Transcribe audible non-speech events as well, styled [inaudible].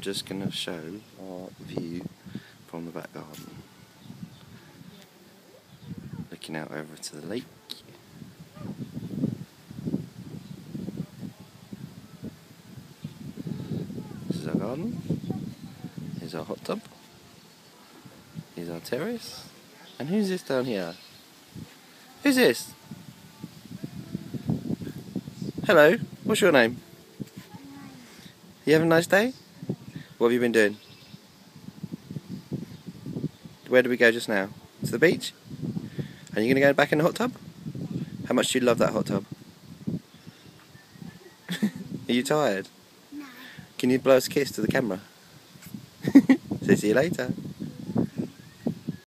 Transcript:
I'm just going to show our view from the back garden. Looking out over to the lake. This is our garden. Here's our hot tub. Here's our terrace. And who's this down here? Who's this? Hello, what's your name? You have a nice day? What have you been doing? Where did we go just now? To the beach? Are you going to go back in the hot tub? How much do you love that hot tub? [laughs] Are you tired? No. Can you blow us a kiss to the camera? so [laughs] see you later.